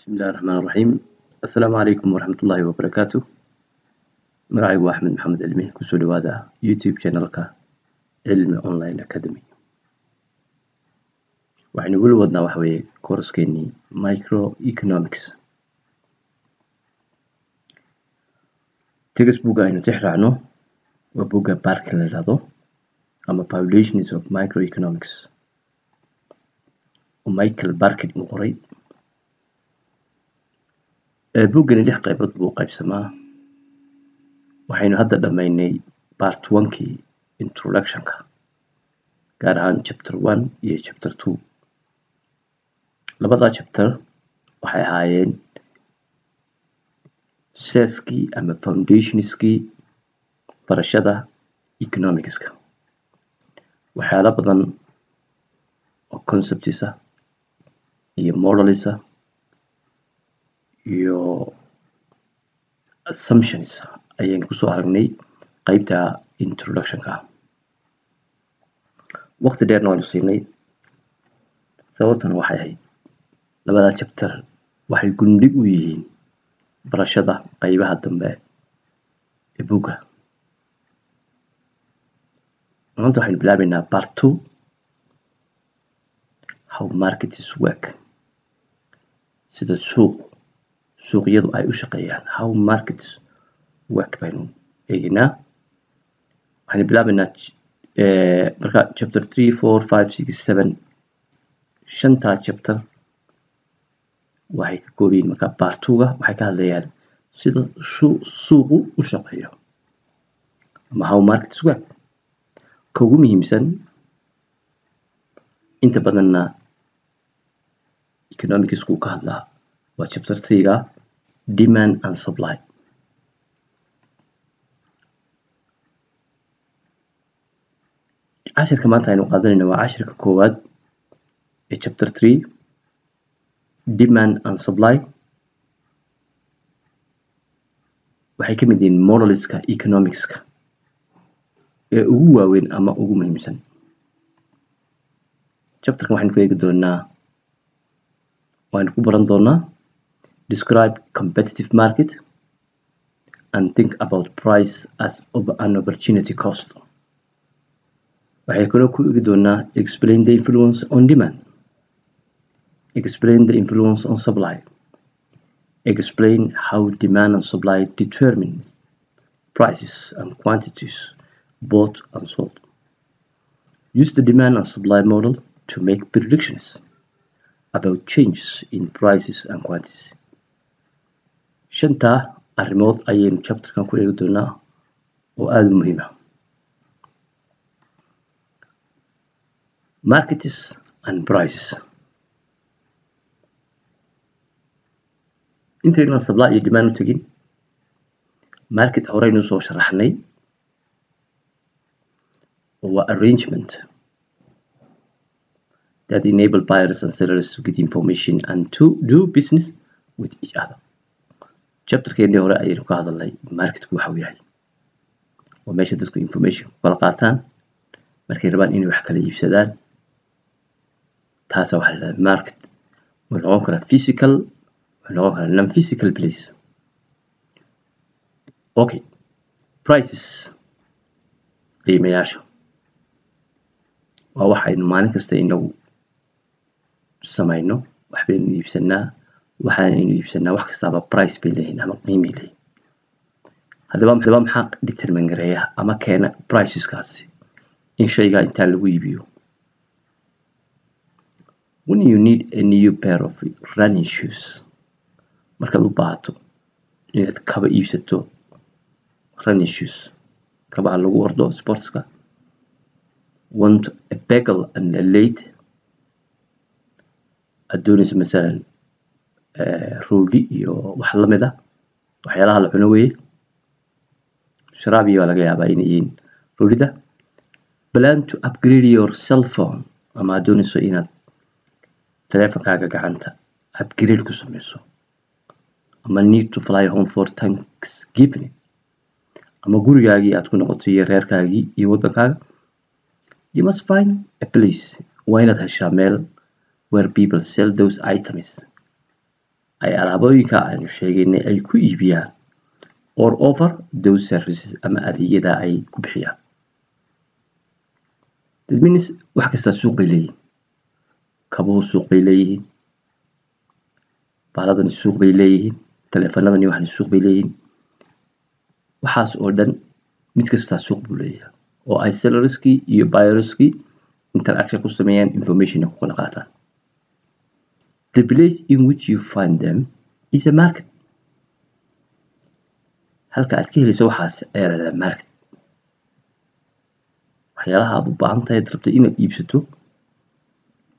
بسم الله الرحمن الرحيم السلام عليكم ورحمة الله وبركاته مراعي أحمد محمد علمي كسول وادا يوتيوب شانل كا علم أونلاين أكاديمي وحن يقول ودنا وحوي كورس كيني مايكرو إيكونومكس تيكس بوغا إنو تحرانو وبوغا بارك لرادو أما Populations of Microeconomics. ومايكل باركل مغريب buggani lix qaybood buu qaybsamaa. Waxaynu hadda dhammaynay part onkii introductionka gaar ahaan chapter one iyo chapter two. Labadaa chapter waxay ahaayeen seeskii ama foundationskii barashada economicska. Waxyaalo badan oo conceptisa iyo modalisa iyo assumptions ayaynu ku soo aragnay qeybta introductionka. Waqti dheerna waynu siinay sababtuna waxay ahayd labadaa chapter waxay gundhig u yihiin barashada qeybaha dambe ee bugga maanta waxaynu bilaabeynaa part two how markets work sida suuq suuqyadu ay u shaqeeyaan. How markets work baynu eegeynaa waxaynu bilaabeynaa marka chapter three four five six seven shantaa chapter waxay ka koobayiin marka bartuga waxay ka hadlayaan sida suuqu u shaqeeyo ama how markets work. Ka ugu muhiimsan inta badanna economicsku ka hadlaa waa chapter three-ga demand and supply. Cashirka maanta aynu qaadanayna waa cashirka koowaad ee chapter three demand and supply. Waxay ka mid yihiin modeliska economicska ee ugu waaweyn ama ugu muhiimsan. Chapterkan waxaynu ku eegi doonaa waxaynu ku baran doonaa describe competitive market and think about price as an opportunity cost. Explain the influence on demand. Explain the influence on supply. Explain how demand and supply determines prices and quantities bought and sold. Use the demand and supply model to make predictions about changes in prices and quantities shantaa arrimood ayaynu chapterkan ku eegi doonaa oo aada u muhiim ah markets and prices intaynan supply iyo demand u tegin market horeynu soo sharaxnay waa arrangement that enable buyers and sellers to get information and to do business with each other chapterkeennii hore ayaynu ka hadalnay marketku waxa uu yahay waa meesha dadku information ku kala qaataan markay rabaan inay wax kala iibsadaan taasa waxaa la market wuxuu noqon karaa physical wuxuu noqon karaa non physical place okay prices qiimayaasha waa wax aynu maalin kasta inagu samayno wax baynu iibsanaa waxaanaynu iibsanaa wax kastaaba price bay leeyihiin ama qiimay leeyihiin haddaba maxaa determine gareeya ama keena priceskaasi in shaygaa intaa lagu iibiyo? When you need a new pair of running shoes markaad u baahato inaad kaba iibsato running shoes kabaha lagu ordo sportska want a bagel and a late aad doonayso masalan roodi iyo wax la mid ah waxyaalaha la cuno weeye. Sharaabiya baa laga yaabaa inay yihiin roodida plan to upgrade your cell ama aad doonayso inaad teleefonkaaga gacanta upgrade ku sameyso. Ama need to fly home for thanksgiving. Ama gurigaagii aad ku noqoto iyo reerkaagii iyo waddankaaga. You must find a place. Waa inaad heshaa meel where people sell those items ay alaabooyinka aynu sheegaynay ay ku iibiyaan or over those services ama adeegyada ay ku bixiyaan. Means wax kastaa suuq bay leeyihiin. Kabuhu suuq bay leeyihiin. Baaladani suuq bay leeyihiin. Taleefanadani waxani suuq bay leeyihiin. Waxaas oo dhan mid kastaa suuq buu leeyahay. Oo ay sellerskii iyo buyerskii interaction ku sameeyaan information ku kala qaataan the place in which you find them is a market. Halka aad ka helayso waxaas ayaa la dhahdaa market. Waxyaalaha aad u baahan tahay ad rabto inaad iibsato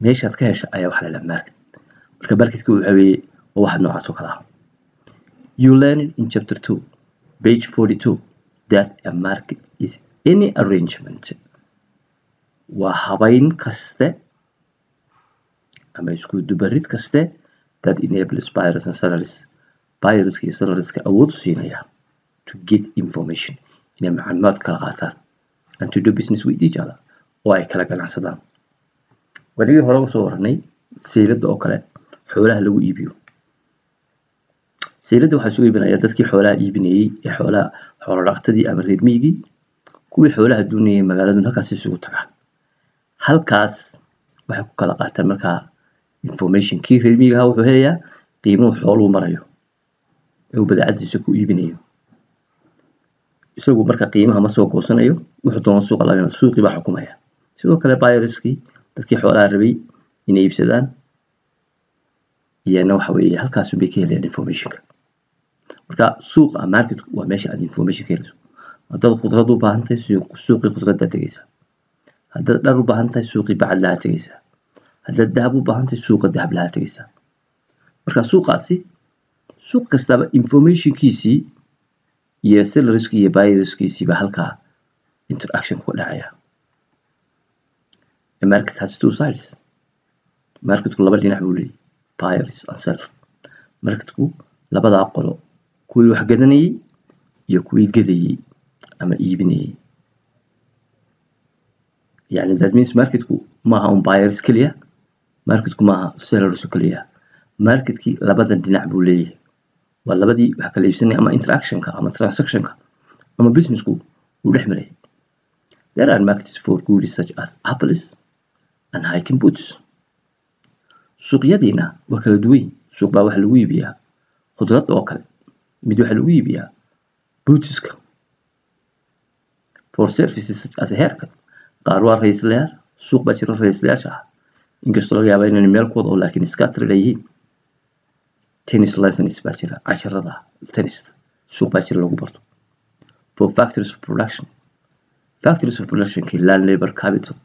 meeshaad ka hesha ayaa waxa la market. Marka marketka waxa weeye waa waxa noocaas oo kale ah. You learned in chapter 2 page 42 that a market is any arrangement. Waa habayn kaste ama isku dubarid kaste that enables buyers and sellers buyerska iyo sellerska awood u siinaya to get information inay macluumaad kala qaataan and to do business with each other. Oo ay kala ganacsadaan. Wadigii hore u soo waranay sayladda oo kale xoolaha lagu iibiyo. Sayladda waxaa soo iibinaya dadkii xoolaha iibinayey ee xoolaha xoolo dhaqtadii ama reer miyigii kuwii xoolaha doonayay magaaladun halkaas isugu tagaan. Halkaas waxay ku kala qaataan markaa information kii reer miyigaha wuxuu helayaa qiimuhu xooluu marayo. Ee uu badeecadiisa ku iibinayo. Isagu marka qiimaha ma goosanayo wuxuu doona suuqa laga suuqii baa xukumaya sidoo kale buyerskii dadkii xoolaha rabay inay iibsadaan iyana waxa weeye halkaasun bay ka helayaan informationka. Marka suuqa marketku waa meesha aad information ka helayso haddaad khudrad u baahan suuqii khudraddaa tegeysaa haddaad dhar u baahan suuqii bacad lahaa tegeysaa haddaad dahab u baahan tahay suuqa dahab lahaa tegeysaa marka suuqaasi suuq kastaba informationkiisii iyo sellerski iyo buyerskiisiiba halkaa interaction ku dhacaya a market has two sides marketku laba dhinac buu leeyahy buyers and seller marketku labadaa qolo kuwii wax gadanayay iyo kuwii gadayay ama iibinayay yani that means marketku maaha un buyers keliya marketku maaha sellers keliya marketkii labadan dhinac buu leeyahay. Waa labadii wax kala iibsanaya ama interactionka ama transactionka ama businessku uu dhex marayay there are markets for goods such as apples and hiking boots. Suuqyadiina waa kala duwan. Suuq baa waxa lagu iibiyaa. Khudrad oo kale. Mid waxa lagu iibiyaa. Bootska. For services such as haircut qaar waa ra'iislayaal suuq baa jira ra'iislayaasha ah inkastoo laga yaaba inay meel kuwada oo laakiin scattered ay yihiin tennis lessons baa jira casharada tennista suuq baa jira lagu barto. For factories of production factories of production land labor capital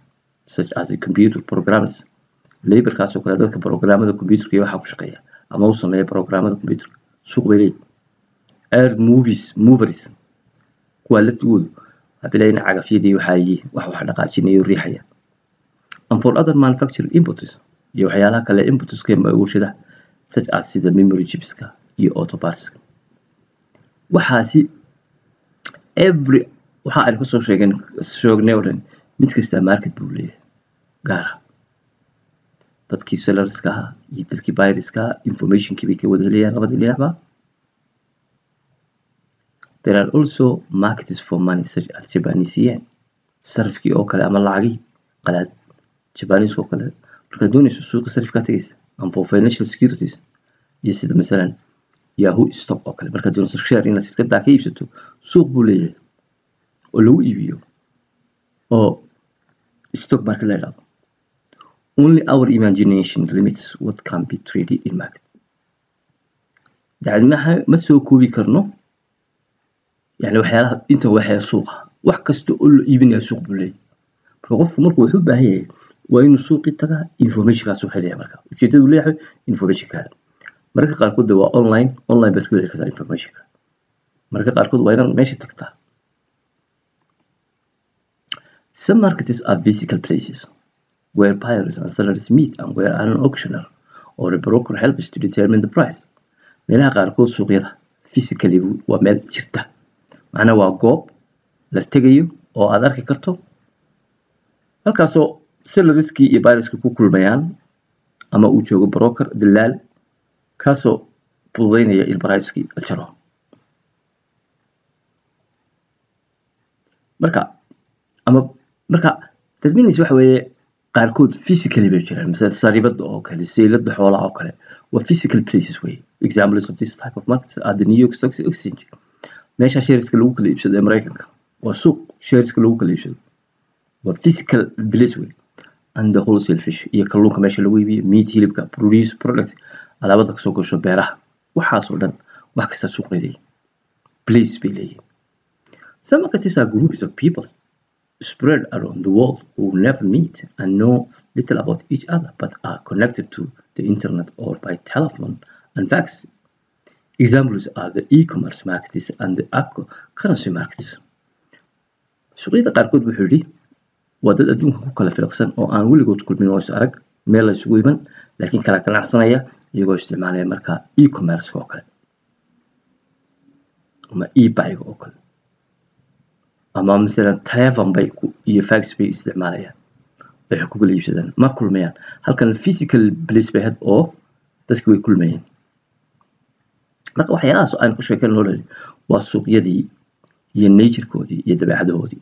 such as computer programmers laborkaasoo kale dadka programmada computerka iyo waxaa ku shaqeeya ama u sameeya programmada computerka suuq bay leeyihiin air movies movers kuwaa laftigoodu habilayna cagafyadii waxaa yihiin wax wax dhaqaajinaya riixaya and for other manufacturing inputs iyo waxyaalaha kale inputska warshadaha such as sida memory chipska iyo autopartska waxaasi every waxa aynu ka soo sheegen sheegnay oo mid kasta market buu leeyahay gaara dadkii sellerska ahaa iyo dadkii buyerska ahaa informationkii bay ka wada helayaan labadii dhinacba there are also markets for money such as japanese yen sarifkii oo kale ama lacagii qalaad suuqa sarifkaa tegaysa and for financial securities iyo sida masalan yahoo stock oo kale markaad doonayso share inaad shirkaddaa ka iibsato suuq buu leeyahay oo lagu iibiyo oo stock market la yidhahdo only our imagination limits what can be traded in market yani waxyaalaha inta waxee suuqa wax kasta oo la iibinaya suuq buu leeyahay marka qofku marku wuxuu u baahan yahay waa inuu suuqii tagaa informationkaasuu helaya marka ujeedadu leeyahay informationkaada mararka qaarkood waa online online baad ku heli kartaa informationka mararka qaarkood waa inaad meesha some markets are physical places where buyers and sellers meet and where an auctioneer or a broker helps to determine the price meelaha qaarkood suuqyada physically waa meel jirta macnaa waa goob la tegayo oo aad arki karto halkaasoo si ladiskii iyo baariska ku kulmayaan ama uu joogo broker dilaal kaasoo fududaynaya in baraiskii la jaro. Marka ama marka tadminis waxa weeye qaarkood physically bay jiraan. Masala sariibada oo kale seylada xoolaha oo kale waa physical places wey examples of this type of markets are the new york stock exchange. Meesha shareska lagu kala iibsado ee mareykanka waa suuq shareska lagu kala iibsado. Waa physical place wey and the wholesale fish iyo kalluunka meesha lagu iibiyo meat hilibka produce product alaabada kasoo gasho beeraha waxaas oo dhan wax kasta suuq bay leeyihin bay leeyihin are groups of people spread around the world who never meet and know little about each other but are connected to the internet or by telephone and fax. Examples are the e-commerce markets and the currency markets. suuqyada qaarkood wuxuu yidhi adduunka ku kala filiqsan oo aan weligood kulmin oo is arag meel la isugu iman laakiin kala ganacsanaya iyagoo isticmaalaya markaa e-commerce oo kale ama e-buyga oo kale ama masalan telefon bay iyo fax bay isticmaalayaan ay wax ku kala iibsadaan ma kulmayaan halkan physical place bay had oo dadki way kulmayeen marka waxyaalahaas aan ku sheekan loo leeyahay waa suuqyadii iyo naturekoodii iyo dabeecadahoodii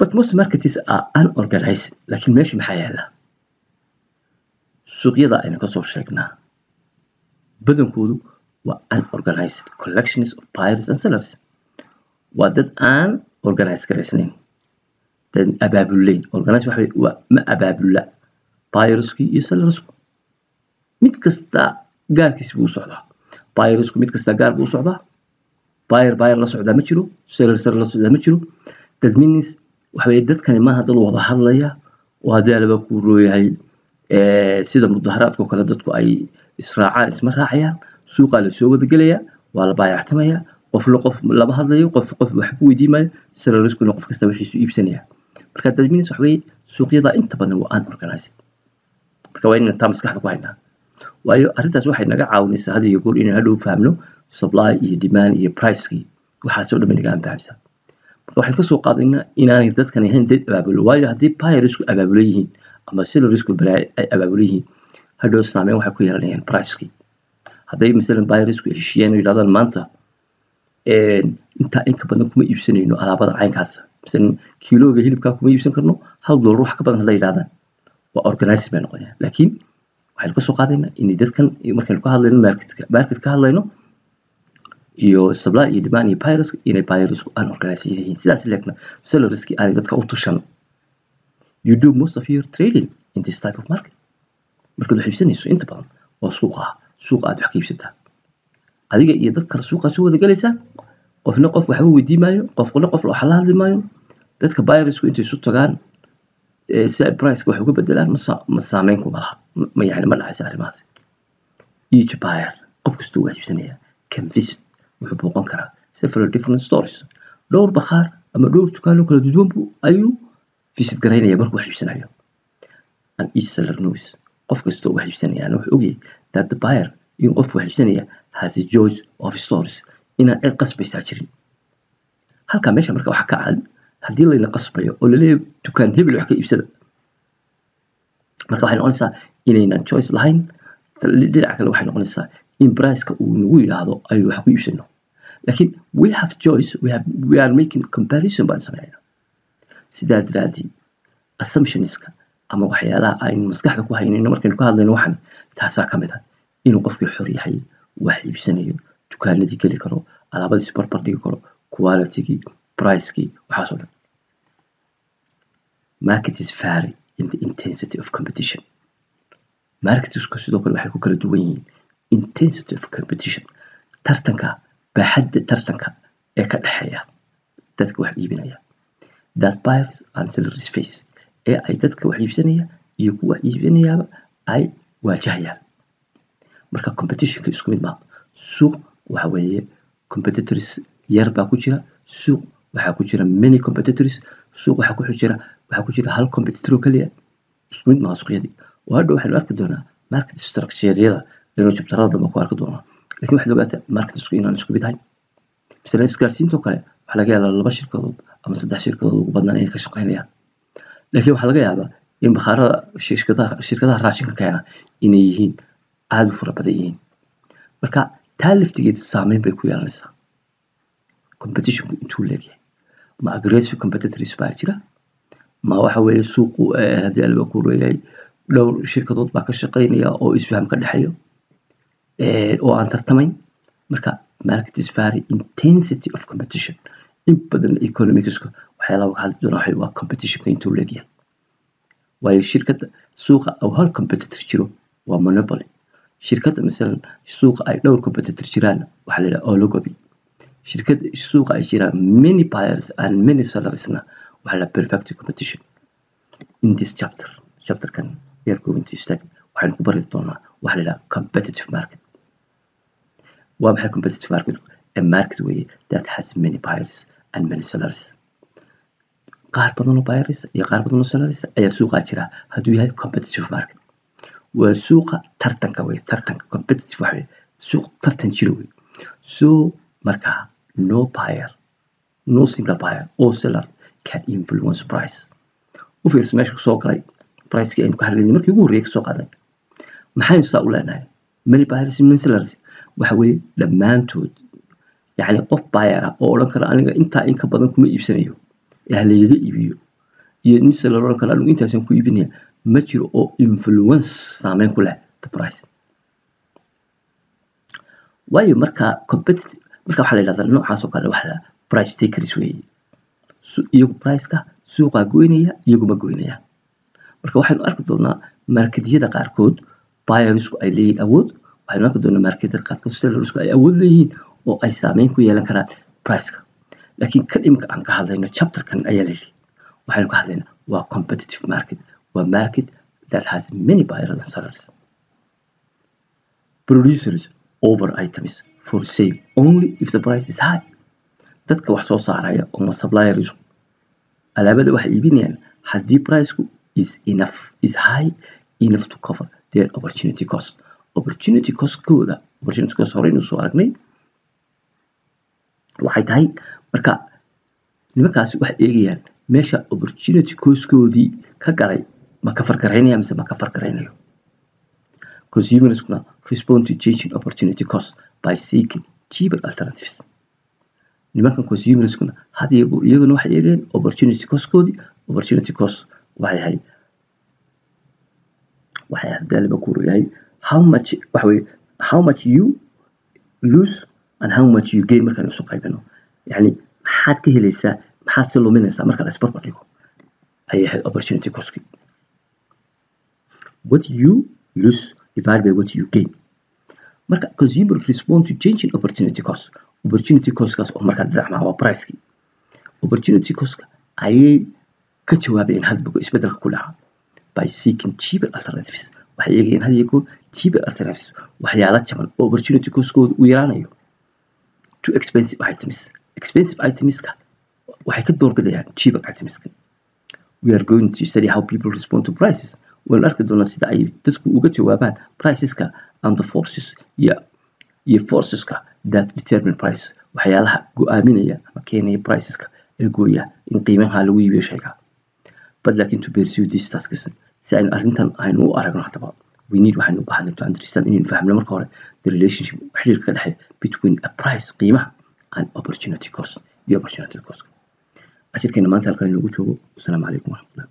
but most markets are unorganized laakiin meesha maxaa yaala suuqyada aynu kasoo sheegnaa badankoodu waa unorganized collections of buyers and sellers waa dad aan organize garaysnayn dad abaabulayn organize waxa waa ma abaabula buyerskii iyo sellersku mid kasta gaarkiis buu socdaa buyersku mid kasta gaar buu socdaa buyer buyer la socdaa ma jiro seller seller la socdaa ma jiro that means waxa weeye dadkani maaha dad wada hadlaya. Oo haddii alaba rooyahay sida mudaharaadka oo kale dadku ay israacaan isma raacayaan suuqaa la soo wada gelaya waa la baayactamaya qofna qof lama hadlayo qof qof wax ku weydiimayo sellerskuna qof kasta wixiisu iibsanaya. Marka that means waxa weeye suuqyada inta badan waa unorganized marka waa inaan taa maskaxda ku haynaa waayo arrintaas waxay naga caawinaysaa had iyo goor inaan hadhow fahmno supply iyo demand iyo pricekii. Waxaasoo dhan bay naga marka waxaan kasoo qaadaynaa inaanay dadkan ahayn dad abaabulo waayo haddii buyersku abaabulo yihiin ama sellersku balaa ay abaabulo yihiin hadhow saameyn waxay ku yeelanayaan pricekii hadday masalan buyersku heshiiyeen oo yidhahdaan maanta intaa inka badan kuma iibsanayno alaabada caynkaas masalan kiilooga hilibkaa kuma iibsan karno hal doolar wax ka badan hadday yidhahdaan waa organizing bay noqonayaan laakiin waxaynu kasoo qaadaynaa inay dadkan markaynu ka hadlayno marketka market ka hadlayno iyo supply iyo demand iyo buyers inay buyersku unorganized yihiin sidaas leegna sellerski aanay dadka u tushan you do most of your trading in this type of market markaad wax iibsanayso inta badan waa suuqa suuqa aad wax ka iibsataa adiga iyo dad kale suuqaa soo wada galaysaa qofna qof waxba weydiin maayo qofna qof waxa la hadli maayo dadka buyersku intay isu tagaan si ay priceka wax uga bedelaan ma saameyn kuma laha ma yani ma dhacaysa arrimahaas each buyer qof kastuu wax iibsanaya can visit wuxuu booqan karaa several different stores dhowr bakhaar ama dhowr dukaanoo kala duwan buu ayuu visit garaynaya markuu wax iibsanayo and each seller knows qof kastoo wax iibsanayana wuxuu ogyahay that the buyer in qof wax iibsanaya has a choice of stores inaan cid qasbaysaa jirin halkaa meesha marka waxaa ka cad haddii layna qasbayo oo laleeyahay dukaan hebel wax ka iibsada marka waxay noqonaysaa inaynan choice lahayn dhinaca kale waxay noqonaysaa in priceka uu nagu yidhaahdo aynu wax ku iibsano laakiin we have choice we, have, we are making comparison baan sameynayna sidaa daraadii assumptionska ama waxyaalaha aynu maskaxda ku haynayno markaynu ka hadlayno waxan taasaa ka mid ah inuu qofkii xor yahay wax iibsanayo dukaanadii geli karo alaabadiis barbar dhigi karo qualitygii pricekii waxaasoo dhan markets vary in the intensity of competition marketsku sidoo kale waxay ku kala duwan yihiin intensity of competition tartanka tartanka ee ka dhexeeya dadka wax iibinaya that buyers and sellers face competitionka isku mid maaha suuq waxa weeye competitors yar baa ku jira suuq waxaa ku jira many competitors suuq waxaa ku jira waxaa ku jira hal competitor oo kaliya isku mid maaha suuqyadii oo hadha waxaynu arki doonaa market structureyada inuu jabtarada dambe ku arki doonaa ogaataa marketsku inaan isku mid ahayn masalan isgaarsiintoo kale waxaa laga yaabaa laba shirkadood ama saddex shirkadood ugu badnaan inay ka shaqeynayaan laakiin waxaa laga yaabaa in bakhaarada shirkadaha shirkadaha raashinka keena inay yihiin aada u fara badan yihiin marka taa laftigeeda saameyn bay ku yeelanaysaa competitionku intuu leegyahay ma aggressive competitors baa jira ma waxa weeye suuqu haddii alba ku leeyahay dhowr shirkadood baa ka shaqeynaya oo isfaham ka dhexeeyo oo aan tartamayn. Marka market is very intensity of competition. In badan economicska waxyaalaha ka hadli doona waa competitionka intuu leegyahay. Waayo shirkadda suuqa oo hal competitor jiro waa monopoly. Shirkadda masalan suuqa ay dhowr competitor jiraan waxaa la yidhaha oligoby shirkadda suuqa ay jiraan many buyers and many sellersna waxaa la perfect competition. In this chapter chapterkan we are waxaynu ku bari doonaa waxaa la competitive market maxay competitive market a market weye that has many buyers and many sellers qaar badan oo buyers iyo qaar badan oo sellers ayaa suuqaa jira hadduu yahay competitive market waa suuqa tartanka wey tartanka competitive waxa wey suuq tartan jiro wey so markaa no buyer no single buyer or seller can influence price u fiirsa meesha kusoo galay pricekii aynu ka hadlaynay markii ugu horreeyay kasoo qaaday maxaynu saa u leenahay many buyers many sellers waxa weeye dhammaantood yacni qof ah oo odhan kara aniga intaa in ka badan kuma iibsanayo ee halayga iibiyo. Iyo nin seller odhan anigu intaasaan ku iibinaya. Ma jiro oo influence saameyn ku leh the price. Waayo marka competitive marka waxaa la yidhahdaa noocaas oo kale waxa la price takers weeye. Iyagu priceka suuqaa goynaya iyaguma goynayaan marka waxaynu arki doonaa marketyada qaarkood buyersku ay leeyihiin awood waxaynu arki doonaa marketyada qaarkood sellersku ay awood leeyihiin oo ay saameyn ku yeelan karaan priceka laakiin kan imika aan ka hadlayno chapterkan ayaa la yidhi waxaynu ka hadlaynaa waa competitive market waa market that has many buyers and sellers producers over items for sale only if the price is high dadka wax soo saaraya oma suppliersku alaabada waxay iibinayaan haddii priceku is enough is high enough to cover their opportunity cost opportunity costkooda opportunity cost horeynu soo aragnay. Waxay tahay marka nimankaasi waxay eegayaan meesha opportunity costkoodii ka galay ma ka fargaraynaya mise ma ka fargaraynayo consumerskuna respond to changing opportunity cost by seeking cheaper alternatives. Nimankan consumerskuna had iyagu iyaguna waxay eegeen opportunity costkoodii opportunity cost waxay ahayd waxay hadaliba ku yahay how much waxa weye how much you lose and how much you gain markaan isu qaybino. Yani maxaad ka helaysaa maxaad si luminaysaa marka isbarbar dhigo? Ayay ahayd opportunity costki what you lose divided by what you gain. Marka consumer respond to changing opportunity cost opportunity costkaas oo markaa dhinac maa waa pricekii. Opportunity costka ayay ka jawaabayeen hadba isbeddelka ku dhaca by seeking cheaper alternatives. Waxay eegayeen had iyo goor cheaper alternatives waxyaala jaban oo opportunity costkooda uu yaraanayo to expensive items expensive itemska waxay ka doorbidayaan cheaper itemska we are going to study how people respond to prices waynu arki doonaa sida ay dadku uga jawaabaan priceska and the forces iyo iyo forceska that determine price waxyaalaha go-aaminaya ama keenaya priceska ee gooya in qiimaha lagu iibiyo shayga but laakiin to pursue these tasks si aynu arrintan aynu u aragno haddaba we need waxaynu u baahanay to understand inaynu fahmno marka hore the relationship xiriirka ka dhexeeya between a price qiimaha and opportunity cost iyo opportunity cost ashirkeena maanta halkaa inoogu joogo wasalaamu calaykum waraxmatullahi